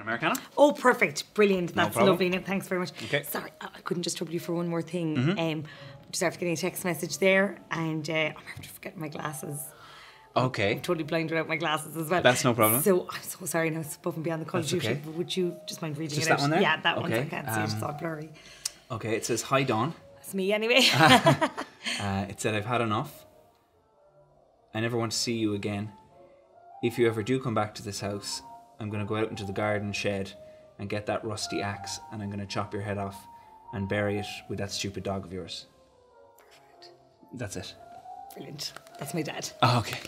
Americano. Oh, perfect. Brilliant. That's problem. lovely. No, thanks very much. Okay. Sorry, I couldn't just trouble you for one more thing. Mm-hmm. Um, just after getting a text message there, and uh, I'm after forgetting my glasses. Okay. I'm Totally blind without my glasses as well. That's no problem. So I'm so sorry. No, it's above and beyond the call of duty. okay. but Would you just mind reading Just it that out? one there? Yeah, that one. Okay, I can't see it. It's um, all blurry. Okay. It says hi Dawn. It's me anyway. Uh, it said I've had enough. I never want to see you again. If you ever do come back to this house, I'm going to go out into the garden shed and get that rusty axe and I'm going to chop your head off and bury it with that stupid dog of yours. Perfect. That's it. Brilliant. That's my dad. Oh, okay.